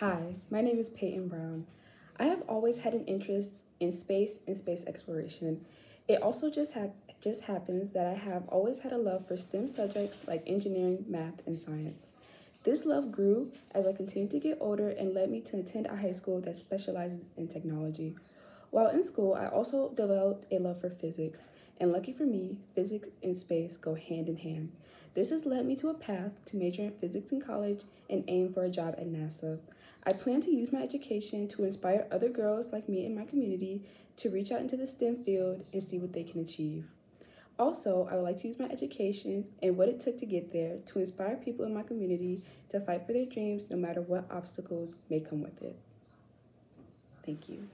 Hi, my name is Payton Brown. I have always had an interest in space and space exploration. It also just, hap- just happens that I have always had a love for STEM subjects like engineering, math, and science. This love grew as I continued to get older and led me to attend a high school that specializes in technology. While in school, I also developed a love for physics, and lucky for me, physics and space go hand in hand. This has led me to a path to major in physics in college and aim for a job at NASA. I plan to use my education to inspire other girls like me in my community to reach out into the STEM field and see what they can achieve. Also, I would like to use my education and what it took to get there to inspire people in my community to fight for their dreams no matter what obstacles may come with it. Thank you.